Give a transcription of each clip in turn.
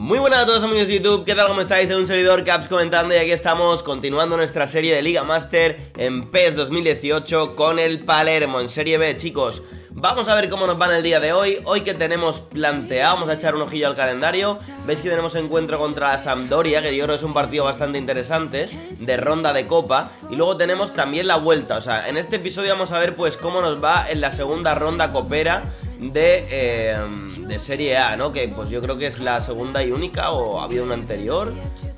Muy buenas a todos amigos de YouTube, ¿qué tal? ¿Cómo estáis? De un servidor Caps comentando y aquí estamos continuando nuestra serie de Liga Master en PES 2018 con el Palermo en Serie B, chicos Vamos a ver cómo nos va en el día de hoy Hoy que tenemos planteado, vamos a echar un ojillo al calendario Veis que tenemos encuentro contra la Sampdoria Que yo creo que es un partido bastante interesante De ronda de copa Y luego tenemos también la vuelta O sea, en este episodio vamos a ver pues cómo nos va en la segunda ronda copera de, eh, de Serie A, ¿no? Que pues yo creo que es la segunda y única o ha habido una anterior.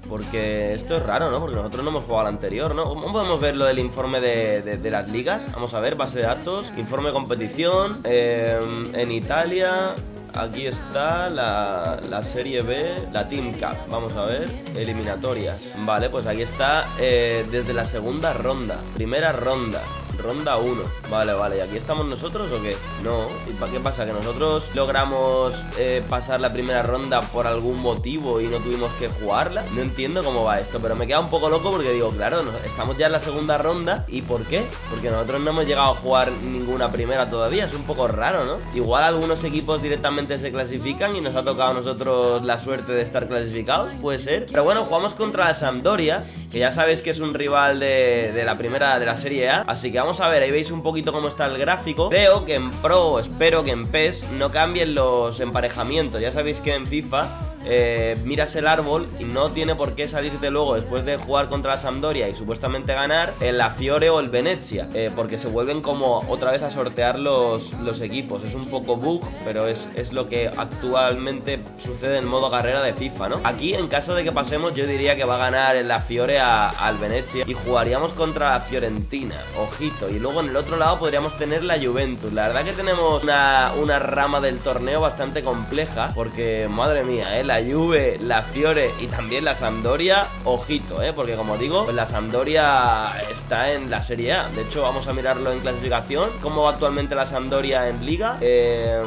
Porque esto es raro, ¿no? Porque nosotros no hemos jugado la anterior, ¿no? ¿Cómo podemos ver lo del informe de, las ligas? Vamos a ver, base de datos, informe de competición. Eh, en Italia, Aquí está la, la, Serie B, la Team Cup. Vamos a ver, eliminatorias. Vale, pues aquí está eh, desde la segunda ronda, primera ronda. Ronda 1 Vale, vale, ¿y aquí estamos nosotros o qué? No, ¿y para qué pasa? ¿Que nosotros logramos eh, pasar la primera ronda por algún motivo y no tuvimos que jugarla? No entiendo cómo va esto, pero me queda un poco loco porque digo, claro, estamos ya en la segunda ronda ¿Y por qué? Porque nosotros no hemos llegado a jugar ninguna primera todavía, es un poco raro, ¿no? Igual algunos equipos directamente se clasifican y nos ha tocado a nosotros la suerte de estar clasificados, puede ser Pero bueno, jugamos contra la Sampdoria, que ya sabéis que es un rival de, de la primera, de la Serie A Así que vamos a ver, ahí veis un poquito cómo está el gráfico. Creo que en Pro, espero que en PES no cambien los emparejamientos. Ya sabéis que en FIFA eh, miras el árbol y no tiene por qué salirte luego después de jugar contra la Sampdoria y supuestamente ganar el la Fiore o el Venezia, eh, porque se vuelven como otra vez a sortear los, los equipos. Es un poco bug, pero es, es, lo que actualmente sucede en modo carrera de FIFA, ¿no? Aquí, en caso de que pasemos, yo diría que va a ganar el la Fiore al Venezia y jugaríamos contra la Fiorentina, ojito. Y luego en el otro lado podríamos tener la Juventus. La verdad que tenemos una, una rama del torneo bastante compleja, porque madre mía, ¿eh? Juve, la Fiore y también la Sampdoria, ojito, ¿eh? Porque como digo, pues la Sampdoria está en la Serie A. De hecho, vamos a mirarlo en clasificación. ¿Cómo va actualmente la Sampdoria en Liga? Eh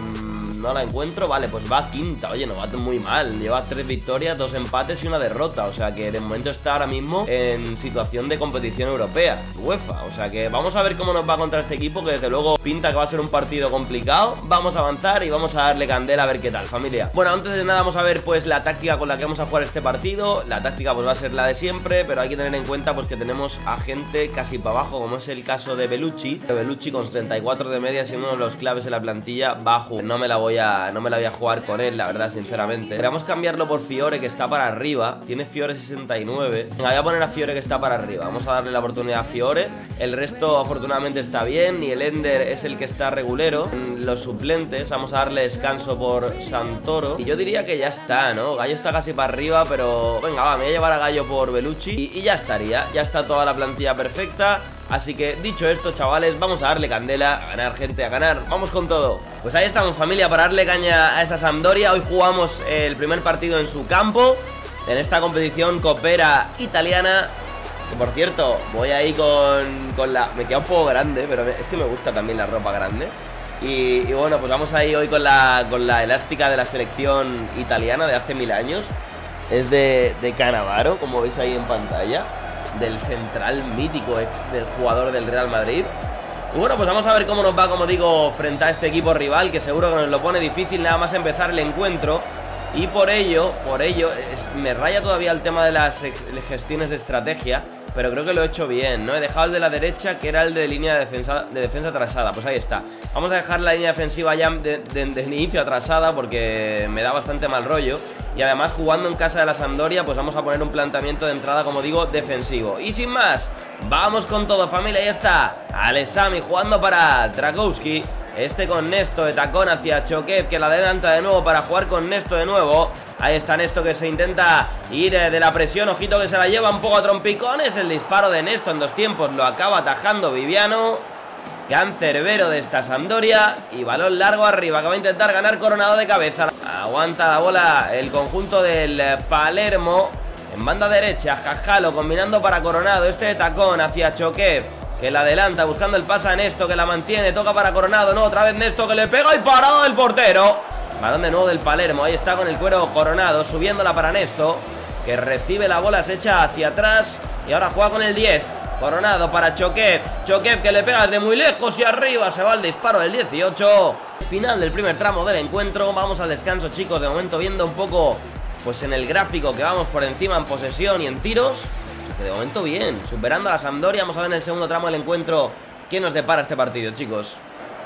no la encuentro, vale, pues va quinta Oye, no va muy mal, lleva tres victorias, dos empates y una derrota O sea que de momento está ahora mismo en situación de competición europea UEFA, o sea que vamos a ver cómo nos va contra este equipo Que desde luego pinta que va a ser un partido complicado Vamos a avanzar y vamos a darle candela a ver qué tal, familia. Bueno, antes de nada vamos a ver pues la táctica con la que vamos a jugar este partido La táctica pues va a ser la de siempre, pero hay que tener en cuenta pues que tenemos a gente casi para abajo Como es el caso de Belucci Belucci con 74 de media siendo uno de los claves en la plantilla bajo No me la voy no me la voy a jugar con él, la verdad, sinceramente. Queremos cambiarlo por Fiore, que está para arriba. Tiene Fiore 69. Venga, voy a poner a Fiore, que está para arriba. Vamos a darle la oportunidad a Fiore. El resto, afortunadamente, está bien. Y el Ender es el que está regulero. Los suplentes, vamos a darle descanso por Santoro. Y yo diría que ya está, ¿no? Gallo está casi para arriba, pero... Venga, va, me voy a llevar a Gallo por Belucci. y ya estaría. Ya está toda la plantilla perfecta. Así que dicho esto, chavales, vamos a darle candela, a ganar gente, a ganar, vamos con todo. Pues ahí estamos familia, para darle caña a esta Sampdoria. Hoy jugamos el primer partido en su campo En esta competición copera italiana Que por cierto, voy ahí con, con la... Me queda un poco grande, pero es que me gusta también la ropa grande. Y, bueno, pues vamos ahí hoy con la, con la elástica de la selección italiana de hace mil años. Es de, de Canavaro, como veis ahí en pantalla del central mítico ex del jugador del Real Madrid. Y bueno, pues vamos a ver cómo nos va, como digo, frente a este equipo rival, que seguro que nos lo pone difícil nada más empezar el encuentro. Y por ello, por ello, me raya todavía el tema de las gestiones de estrategia, pero creo que lo he hecho bien, ¿no? He dejado el de la derecha, que era el de línea de defensa, de defensa atrasada, pues ahí está. Vamos a dejar la línea defensiva ya de, de inicio atrasada porque me da bastante mal rollo. Y además jugando en casa de la Sampdoria Pues vamos a poner un planteamiento de entrada, como digo, defensivo. Y sin más, vamos con todo familia, ahí está Alessami jugando para Trakowski. Este con Nesto de tacón hacia Choquev Que la adelanta de nuevo para jugar con Nesto de nuevo. Ahí está Nesto que se intenta ir eh, de la presión. Ojito que se la lleva un poco a trompicones. El disparo de Nesto en dos tiempos Lo acaba atajando Viviano Cancerbero de esta Sampdoria Y balón largo arriba que va a intentar ganar Coronado de cabeza. Aguanta la bola el conjunto del Palermo En banda derecha Jajalo combinando para Coronado Este de tacón hacia Choquev Que la adelanta buscando el pase a Nesto Que la mantiene, toca para Coronado No, otra vez Nesto que le pega y parado el portero. Balón de nuevo del Palermo Ahí está con el cuero Coronado Subiéndola para Nesto Que recibe la bola, se echa hacia atrás Y ahora juega con el 10 Coronado para Choquev Choquev que le pega de muy lejos y arriba se va el disparo del 18 Final del primer tramo del encuentro Vamos al descanso chicos, de momento viendo un poco pues en el gráfico que vamos por encima en posesión y en tiros. que de momento bien, superando a la Sampdoria. Vamos a ver en el segundo tramo del encuentro qué nos depara este partido, chicos.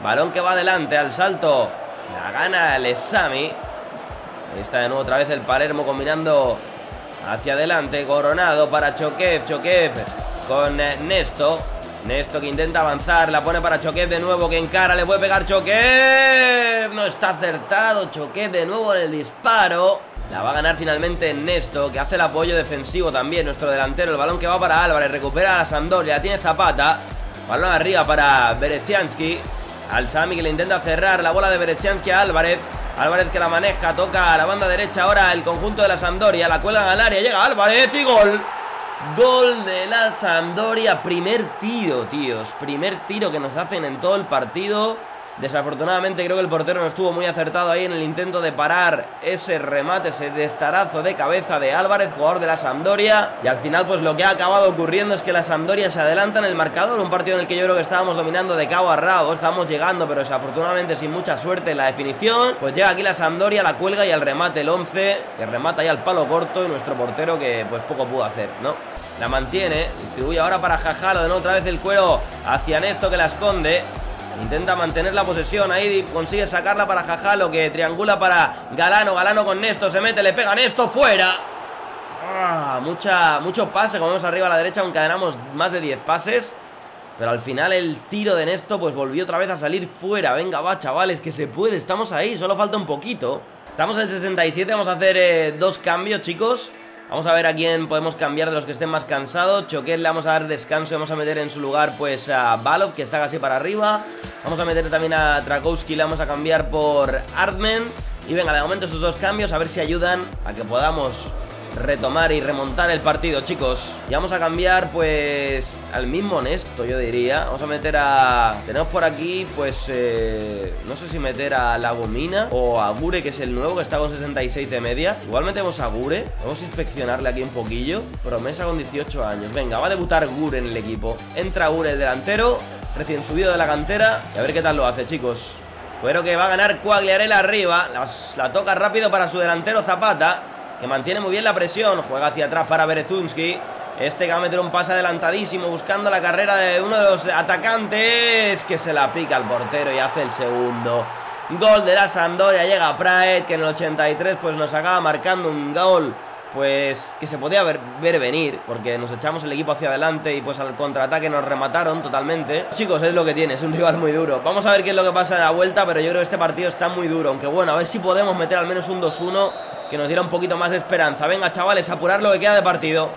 Balón que va adelante al salto. La gana el Esami. Ahí está de nuevo otra vez el Palermo combinando hacia adelante. Coronado para Choquev. Choquev con Nesto. Nesto que intenta avanzar, la pone para Choquet de nuevo, que encara, le puede pegar Choquet. No está acertado, Choquet de nuevo en el disparo. La va a ganar finalmente Nesto, que hace el apoyo defensivo también, nuestro delantero. El balón que va para Álvarez, recupera a la Sampdoria, tiene Zapata. Balón arriba para Berechiansky. Al Sami que le intenta cerrar la bola de Berechiansky a Álvarez. Álvarez que la maneja, toca a la banda derecha ahora el conjunto de la Sampdoria. La cuelgan al área, llega Álvarez y gol. Gol de la Sampdoria, primer tiro, tíos Primer tiro que nos hacen en todo el partido Desafortunadamente creo que el portero no estuvo muy acertado ahí en el intento de parar ese remate, ese destarazo de cabeza de Álvarez, jugador de la Sampdoria. Y al final pues lo que ha acabado ocurriendo es que la Sampdoria se adelanta en el marcador, un partido en el que yo creo que estábamos dominando de cabo a rabo, estábamos llegando pero desafortunadamente sin mucha suerte en la definición. Pues llega aquí la Sampdoria, la cuelga y al remate el 11, que remata ahí al palo corto y nuestro portero que pues poco pudo hacer, ¿no? La mantiene, distribuye ahora para Jajalo, de nuevo otra vez el cuero hacia Nesto que la esconde. Intenta mantener la posesión Ahí consigue sacarla para Jajalo Que triangula para Galano. Galano con Nesto Se mete, le pega Nesto, fuera. Ah, mucha, Mucho pase Como vemos arriba a la derecha Encadenamos más de 10 pases. Pero al final el tiro de Nesto Pues volvió otra vez a salir fuera. Venga, va, chavales, que se puede Estamos ahí, solo falta un poquito. Estamos en el 67, vamos a hacer eh, dos cambios, chicos Vamos a ver a quién podemos cambiar de los que estén más cansados. Choquet le vamos a dar descanso y vamos a meter en su lugar pues a Balov, que está casi para arriba. Vamos a meter también a Trakowski, le vamos a cambiar por Artman. Y venga, de momento estos dos cambios a ver si ayudan a que podamos retomar y remontar el partido, chicos. Y vamos a cambiar, pues, al mismo honesto, yo diría. Vamos a meter a... Tenemos por aquí, pues, eh... no sé si meter a Lagomina o a Gure, que es el nuevo, que está con 66 de media. Igual metemos a Gure. Vamos a inspeccionarle aquí un poquillo. Promesa con 18 años. Venga, va a debutar Gure en el equipo. Entra Gure, el delantero, recién subido de la cantera. Y a ver qué tal lo hace, chicos. Pero que va a ganar Cuagliarela arriba. la toca rápido para su delantero Zapata que mantiene muy bien la presión. Juega hacia atrás para Berezunski. Este que va a meter un pase adelantadísimo buscando la carrera de uno de los atacantes que se la pica al portero y hace el segundo. Gol de la Sampdoria, llega Praet que en el 83 pues nos acaba marcando un gol pues que se podía ver, ver, venir, porque nos echamos el equipo hacia adelante y pues al contraataque nos remataron totalmente. Chicos, es lo que tiene, es un rival muy duro. Vamos a ver qué es lo que pasa en la vuelta, pero yo creo que este partido está muy duro, aunque bueno, a ver si podemos meter al menos un 2-1 que nos diera un poquito más de esperanza. Venga, chavales, apurar lo que queda de partido.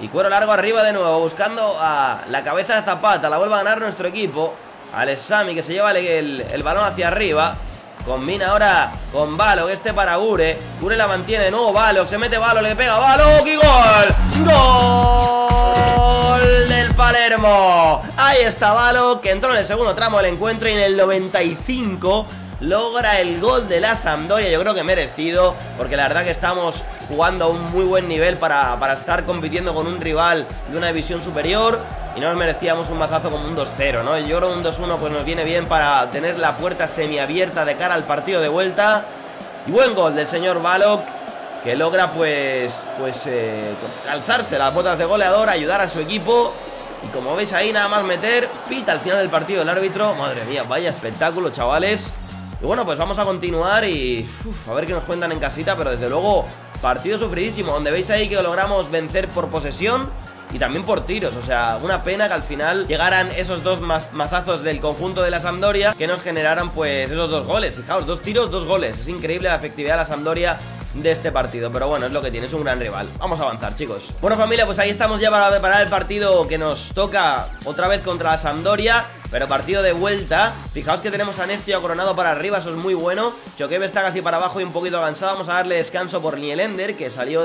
Y cuero largo arriba de nuevo, buscando a la cabeza de Zapata. La vuelve a ganar nuestro equipo. Sami que se lleva el, el, balón hacia arriba. Combina ahora con Balog, este para Gure. Gure la mantiene de nuevo, Balog, se mete Balog, le pega Balog y gol. ¡Gol del Palermo! Ahí está Balog, que entró en el segundo tramo del encuentro y en el 95 logra el gol de la Sampdoria, yo creo que merecido, porque la verdad que estamos jugando a un muy buen nivel para, estar compitiendo con un rival de una división superior y no nos merecíamos un mazazo como un 2-0, ¿no? Yo creo un 2-1 pues nos viene bien para tener la puerta semiabierta de cara al partido de vuelta. Y buen gol del señor Balok, que logra pues, pues eh, alzarse las botas de goleador, ayudar a su equipo. Y como veis ahí, nada más meter, pita al final del partido el árbitro. Madre mía, vaya espectáculo, chavales. Y bueno, pues vamos a continuar y a ver qué nos cuentan en casita, pero desde luego partido sufridísimo, donde veis ahí que logramos vencer por posesión y también por tiros, o sea, una pena que al final llegaran esos dos mazazos del conjunto de la Sampdoria que nos generaran pues esos dos goles, fijaos, dos tiros, dos goles, es increíble la efectividad de la Sampdoria de este partido Pero bueno, es lo que tiene, es un gran rival. Vamos a avanzar, chicos. Bueno, familia, pues ahí estamos ya para preparar el partido que nos toca otra vez contra la Sampdoria pero partido de vuelta. Fijaos que tenemos a Nestio coronado para arriba Eso es muy bueno. Choquebe está casi para abajo y un poquito avanzado Vamos a darle descanso por Nielender Que salió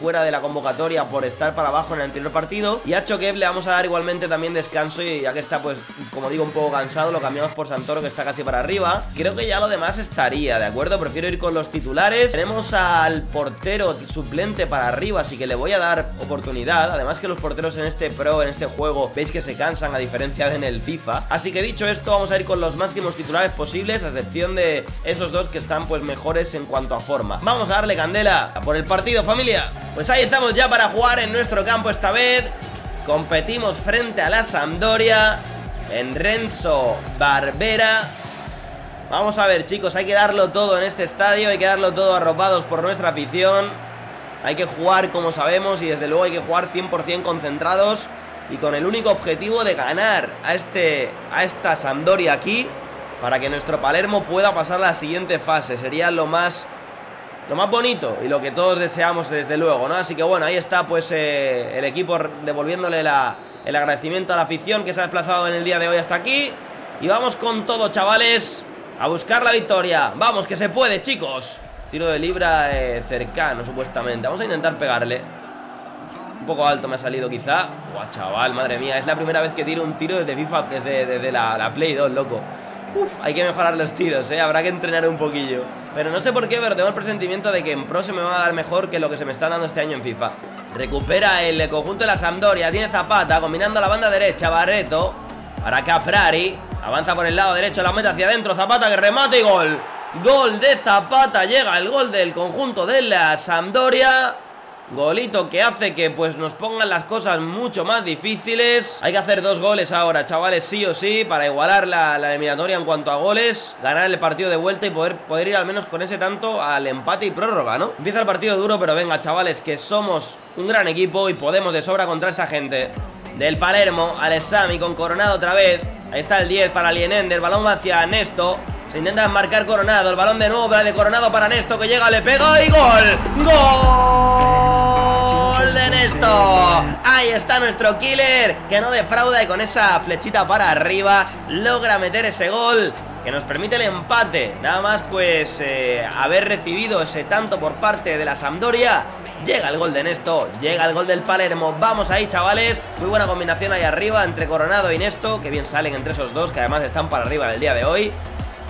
fuera de la convocatoria Por estar para abajo en el anterior partido. Y a Choqueb le vamos a dar igualmente también descanso Y ya que está pues, como digo, un poco cansado Lo cambiamos por Santoro que está casi para arriba. Creo que ya lo demás estaría, ¿de acuerdo? Prefiero ir con los titulares. Tenemos al portero suplente para arriba Así que le voy a dar oportunidad. Además que los porteros en este Pro, en este juego Veis que se cansan a diferencia de en el FIFA Así que dicho esto, vamos a ir con los máximos titulares posibles, a excepción de esos dos que están pues mejores en cuanto a forma. Vamos a darle candela por el partido, familia. Pues ahí estamos ya para jugar en nuestro campo esta vez. Competimos frente a la Sampdoria en Renzo Barbera. Vamos a ver, chicos, hay que darlo todo en este estadio, hay que darlo todo arropados por nuestra afición. Hay que jugar como sabemos y desde luego hay que jugar 100% concentrados y con el único objetivo de ganar a, este, a esta Sampdoria aquí para que nuestro Palermo pueda pasar la siguiente fase. Sería lo más, lo más bonito y lo que todos deseamos desde luego, ¿no? Así que bueno, ahí está pues eh, el equipo devolviéndole la, el agradecimiento a la afición que se ha desplazado en el día de hoy hasta aquí. Y vamos con todo, chavales, a buscar la victoria. Vamos, que se puede, chicos. Tiro de libra eh, cercano, supuestamente. Vamos a intentar pegarle. Un poco alto me ha salido quizá. Buah, chaval, madre mía. Es la primera vez que tiro un tiro desde FIFA, desde, la, la Play 2, loco. Uf, hay que mejorar los tiros, ¿eh? Habrá que entrenar un poquillo. Pero no sé por qué, pero tengo el presentimiento de que en Pro se me va a dar mejor que lo que se me está dando este año en FIFA. Recupera el conjunto de la Sampdoria. Tiene Zapata, combinando la banda derecha. Barreto. Para Caprari. Avanza por el lado derecho, la mete hacia adentro. Zapata que remate y gol. Gol de Zapata. Llega el gol del conjunto de la Sampdoria. Golito que hace que pues nos pongan las cosas mucho más difíciles. Hay que hacer dos goles ahora, chavales, sí o sí Para igualar la, eliminatoria en cuanto a goles Ganar el partido de vuelta y poder, poder ir al menos con ese tanto al empate y prórroga, ¿no? Empieza el partido duro, pero venga, chavales, que somos un gran equipo y podemos de sobra contra esta gente. Del Palermo, Alessami con Coronado otra vez. Ahí está el 10 para Lienender, balón hacia Nesto se intenta marcar Coronado, el balón de nuevo de Coronado para Nesto que llega, le pega y gol. ¡Gol de Nesto! Ahí está nuestro killer que no defrauda y con esa flechita para arriba logra meter ese gol que nos permite el empate. Nada más pues eh, haber recibido ese tanto por parte de la Sampdoria. Llega el gol de Nesto, llega el gol del Palermo. Vamos ahí, chavales. Muy buena combinación ahí arriba entre Coronado y Nesto. Que bien salen entre esos dos, que además están para arriba del día de hoy.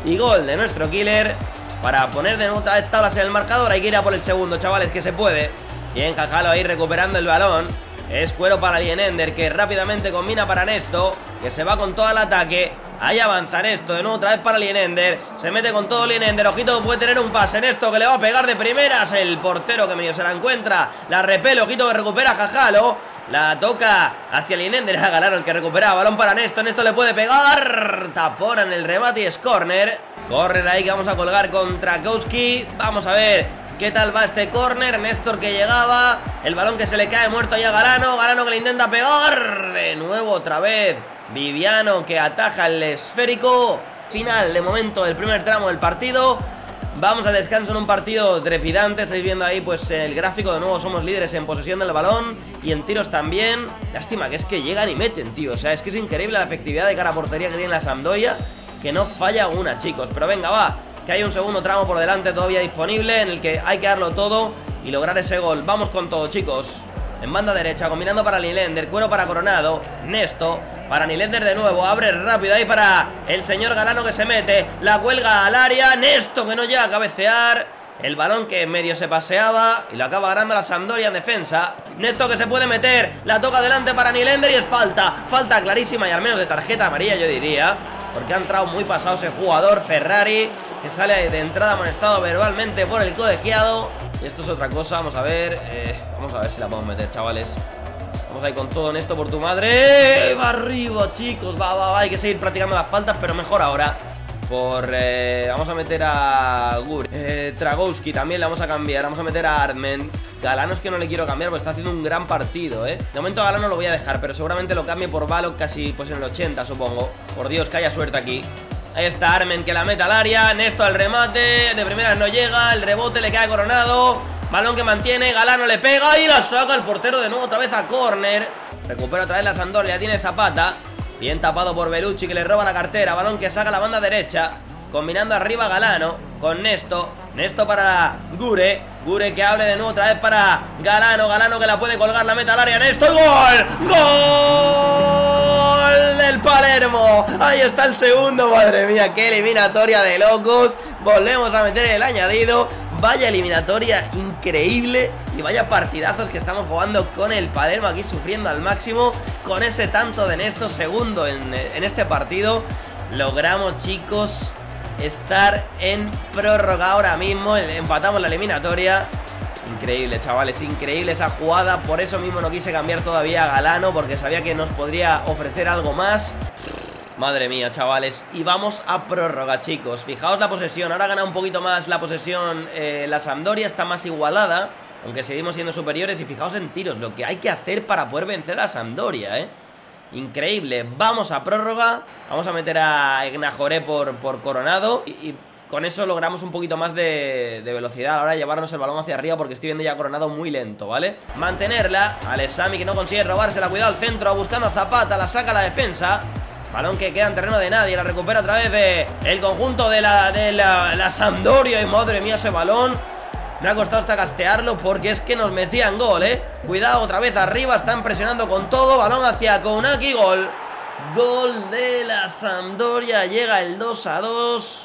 Y gol de nuestro killer Para poner de otra tablas en el marcador. Hay que ir a por el segundo, chavales, que se puede. Bien, Jajalo ahí recuperando el balón Es cuero para Lienender Que rápidamente combina para Nesto Que se va con todo el ataque. Ahí avanza Nesto, de nuevo otra vez para Lienender Se mete con todo Lienender, ojito puede tener un pase Nesto que le va a pegar de primeras. El portero que medio se la encuentra La repele, ojito que recupera Jajalo. La toca hacia Linender A Galano el que recupera Balón para Nesto. Nesto le puede pegar. Tapona en el remate y es corner Corner ahí que vamos a colgar contra Kowski. Vamos a ver qué tal va este corner Néstor que llegaba El balón que se le cae muerto ahí a Galano. Galano que le intenta pegar. De nuevo otra vez Viviano que ataja el esférico. Final de momento del primer tramo del partido. Vamos al descanso en un partido trepidante. Estáis viendo ahí pues el gráfico. De nuevo somos líderes en posesión del balón Y en tiros también. Lástima que es que llegan y meten, tío. O sea, es que es increíble la efectividad de cara a portería que tiene la Sampdoria Que no falla una, chicos. Pero venga, va Que hay un segundo tramo por delante todavía disponible En el que hay que darlo todo Y lograr ese gol Vamos con todo, chicos en banda derecha, combinando para Nilender, cuero para Coronado, Nesto, para Nilender de nuevo, abre rápido ahí para el señor Galano que se mete, la cuelga al área, Nesto que no llega a cabecear, el balón que medio se paseaba y lo acaba ganando la Sampdoria en defensa. Nesto que se puede meter, la toca delante para Nilender y es falta, falta clarísima y al menos de tarjeta amarilla yo diría, porque ha entrado muy pasado ese jugador Ferrari que sale de entrada amonestado verbalmente por el colegiado. Y esto es otra cosa, vamos a ver eh, Vamos a ver si la podemos meter, chavales. Vamos a ir con todo en esto por tu madre. Va arriba, chicos, va, va, va Hay que seguir practicando las faltas, pero mejor ahora. Por, eh, vamos a meter a Gur eh, Tragowski también le vamos a cambiar Vamos a meter a Artman Galano es que no le quiero cambiar porque está haciendo un gran partido, eh De momento a Galano lo voy a dejar, pero seguramente lo cambie por Balog casi, pues en el 80, supongo. Por Dios, que haya suerte aquí. Ahí está Armen que la mete al área. Nesto al remate. De primeras no llega. El rebote le queda coronado. Balón que mantiene. Galano le pega Y la saca el portero de nuevo otra vez a córner. Recupera otra vez la Sandoria Tiene Zapata. Bien tapado por Belucci que le roba la cartera. Balón que saca la banda derecha Combinando arriba Galano con Nesto. Nesto para Gure. Gure que hable de nuevo otra vez para Galano. Galano que la puede colgar la meta al área. Nesto y ¡Gol! ¡Gol! Del Palermo. Ahí está el segundo. Madre mía, qué eliminatoria de locos. Volvemos a meter el añadido. Vaya eliminatoria increíble Y vaya partidazos que estamos jugando con el Palermo aquí sufriendo al máximo. Con ese tanto de Nesto segundo en, en este partido. Logramos chicos estar en prórroga ahora mismo. Empatamos la eliminatoria. Increíble, chavales, increíble esa jugada. Por eso mismo no quise cambiar todavía a Galano Porque sabía que nos podría ofrecer algo más. Madre mía, chavales. Y vamos a prórroga, chicos. Fijaos la posesión, ahora gana un poquito más la posesión eh, La Sampdoria. Está más igualada Aunque seguimos siendo superiores. Y fijaos en tiros, lo que hay que hacer para poder vencer a la Sampdoria, eh Increíble, vamos a prórroga Vamos a meter a Ignajoré por, por Coronado y, con eso logramos un poquito más de, velocidad Ahora llevarnos el balón hacia arriba porque estoy viendo ya Coronado muy lento, ¿vale? Mantenerla, Alessami que no consigue robársela, cuidado al centro, buscando a Zapata, la saca la defensa. Balón que queda en terreno de nadie, la recupera otra vez de el conjunto de la, de la, la Sampdoria Y madre mía ese balón me ha costado hasta castearlo porque es que nos metían gol, ¿eh? Cuidado, otra vez arriba, están presionando con todo Balón hacia Kounaki, gol. Gol de la Sampdoria, llega el 2 a 2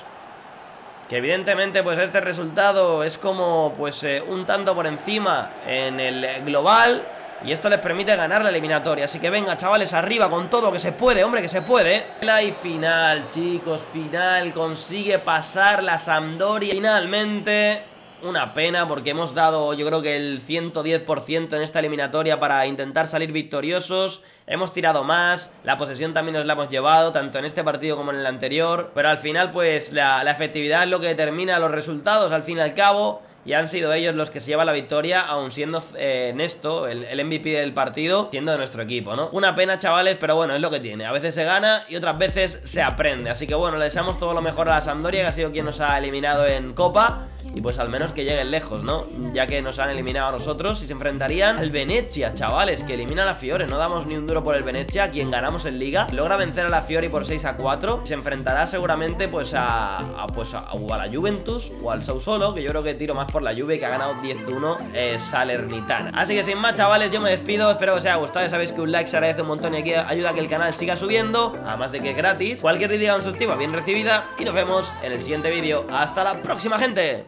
que evidentemente pues este resultado es como pues eh, un tanto por encima en el global y esto les permite ganar la eliminatoria. Así que venga chavales arriba con todo que se puede, hombre que se puede. Y final chicos, final Consigue pasar la Sampdoria Finalmente una pena porque hemos dado yo creo que el 110% en esta eliminatoria para intentar salir victoriosos. Hemos tirado más, la posesión también nos la hemos llevado, tanto en este partido como en el anterior. Pero al final pues la, la efectividad es lo que determina los resultados al fin y al cabo y han sido ellos los que se llevan la victoria, aún siendo eh, Nesto, el, MVP del partido, siendo de nuestro equipo, ¿no? Una pena, chavales, pero bueno, es lo que tiene. A veces se gana y otras veces se aprende. Así que bueno, le deseamos todo lo mejor a la Sampdoria, que ha sido quien nos ha eliminado en Copa. Y pues al menos que lleguen lejos, ¿no? Ya que nos han eliminado a nosotros y se enfrentarían al Venecia, chavales, que elimina a la Fiore. No damos ni un duro por el Venecia, quien ganamos en Liga. Logra vencer a la Fiore por 6 a 4. Se enfrentará seguramente pues a, pues a la Juventus o al Sausolo, que yo creo que tiro más por la Juve que ha ganado 10-1 eh, Salernitana. Así que sin más chavales, yo me despido, espero que os haya gustado, ya sabéis que un like se agradece un montón y aquí ayuda a que el canal siga subiendo, además de que es gratis. Cualquier crítica constructiva bien recibida y nos vemos en el siguiente vídeo. ¡Hasta la próxima gente!